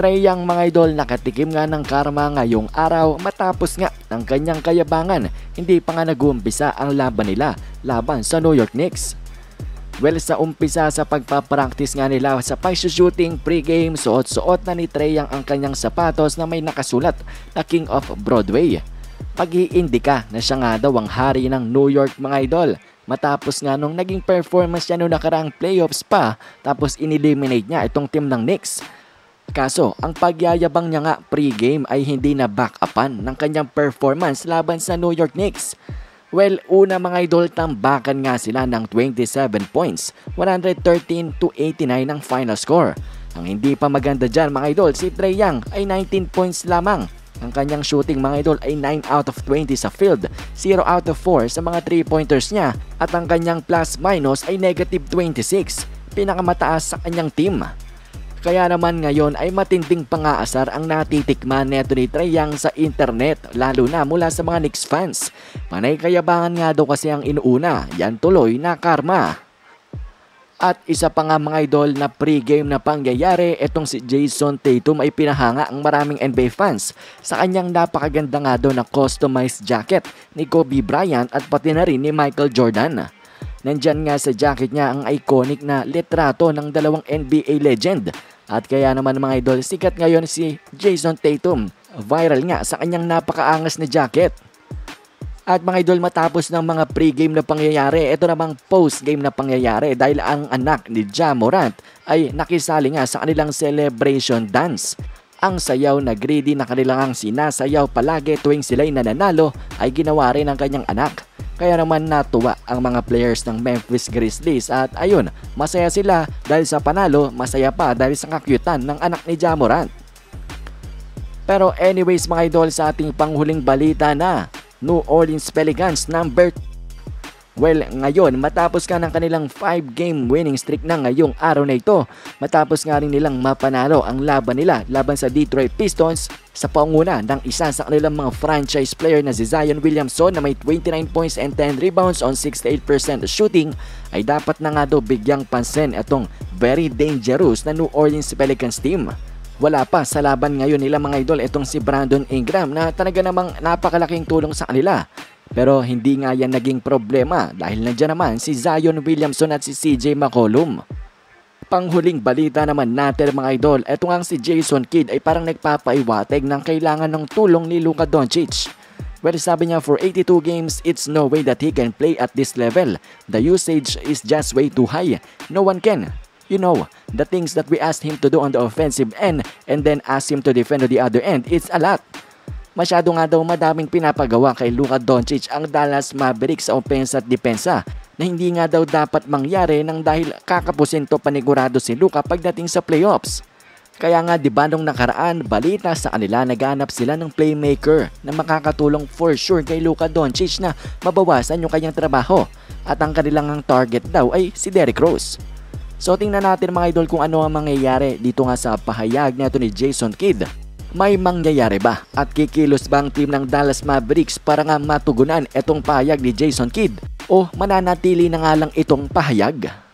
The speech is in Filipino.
Trey Young mga idol nakatikim nga ng karma ngayong araw matapos nga ng kanyang kayabangan. Hindi pa nga nag-uumpisa ang laban nila laban sa New York Knicks. Well, sa umpisa sa pagpapractice nga nila sa pag-shooting pre-game, suot-suot na ni Trey Young ang kanyang sapatos na may nakasulat na King of Broadway. Pag-iindika na siya nga daw ang hari ng New York mga idol. Matapos nga nung naging performance niya noong nakaraang playoffs pa, tapos ineliminate niya itong team ng Knicks. Kaso, ang pagyayabang niya nga pre-game ay hindi na back-upan ng kanyang performance laban sa New York Knicks. Well, una mga idol, tambakan nga sila ng 27 points, 113 to 89 ang final score. Ang hindi pa maganda dyan mga idol, si Trey Young ay 19 points lamang. Ang kanyang shooting mga idol ay 9 out of 20 sa field, 0 out of 4 sa mga 3-pointers niya at ang kanyang plus-minus ay negative 26, pinakamataas sa kanyang team. Kaya naman ngayon ay matinding pangaasar ang natitikman neto ni Trae Young sa internet lalo na mula sa mga Knicks fans. Panay kayabangan nga daw kasi ang inuuna, yan tuloy na karma. At isa pa nga mga idol na pre-game na pangyayari, itong si Jason Tatum ay pinahanga ang maraming NBA fans sa kanyang napakaganda nga daw na customized jacket ni Kobe Bryant at pati na rin ni Michael Jordan. Nandyan nga sa jacket niya ang iconic na litrato ng dalawang NBA legend. At kaya naman mga idol, sikat ngayon si Jason Tatum. Viral nga sa kanyang napakaangas na jacket. At mga idol matapos ng mga pre-game na pangyayari, ito namang post-game na pangyayari dahil ang anak ni Ja Morant ay nakisali nga sa kanilang celebration dance. Ang sayaw na greedy na kanilang sinasayaw palagi tuwing sila'y nananalo ay ginawa rin ng kanyang anak. Kaya naman natuwa ang mga players ng Memphis Grizzlies at ayun, masaya sila dahil sa panalo, masaya pa dahil sa kakyutan ng anak ni Jamorant. Pero anyways mga idol sa ating panghuling balita na New Orleans Pelicans number Well, ngayon, matapos nga ng kanilang 5-game winning streak na ngayong araw na ito, matapos nga rin nilang mapanalo ang laban nila laban sa Detroit Pistons sa panguna ng isa sa kanilang mga franchise player na si Zion Williamson na may 29 points and 10 rebounds on 68% shooting, ay dapat na nga daw bigyang pansin itong very dangerous na New Orleans Pelicans team. Wala pa sa laban ngayon nila mga idol itong si Brandon Ingram na talaga namang napakalaking tulong sa kanila. Pero hindi nga yan naging problema dahil nandiyan naman si Zion Williamson at si CJ McCollum. Panghuling balita naman natin mga idol, eto nga si Jason Kidd ay parang nagpapaiwatig ng kailangan ng tulong ni Luka Doncic. Well, sabi niya for 82 games, it's no way that he can play at this level. The usage is just way too high. No one can. You know, the things that we asked him to do on the offensive end and then ask him to defend on the other end, it's a lot. Masyado nga daw madaming pinapagawa kay Luka Doncic ang Dallas Mavericks sa opensa at depensa na hindi nga daw dapat mangyari nang dahil kakapusin to panigurado si Luka pagdating sa playoffs. Kaya nga di ba nung nakaraan, balita sa kanila naghanap sila ng playmaker na makakatulong for sure kay Luka Doncic na mabawasan yung kanyang trabaho at ang kanilang target daw ay si Derrick Rose. So tingnan natin mga idol kung ano ang mangyayari dito nga sa pahayag nito ni Jason Kidd. May mangyayari ba? At kikilos ba ang team ng Dallas Mavericks para nga matugunan itong pahayag ni Jason Kidd? O mananatili na nga lang itong pahayag?